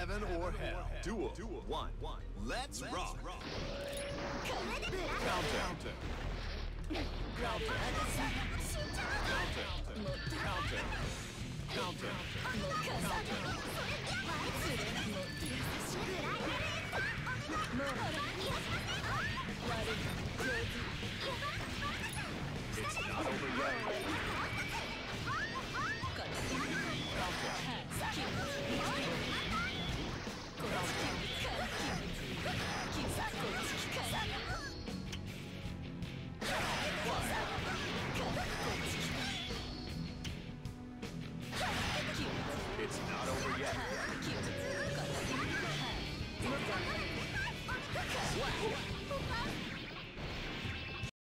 Heaven or hell. Duel. Duel. One. One. Let's rock. Counter. Counter. Counter. Counter. Counter. It's not over yet. It's not over yet. Whack!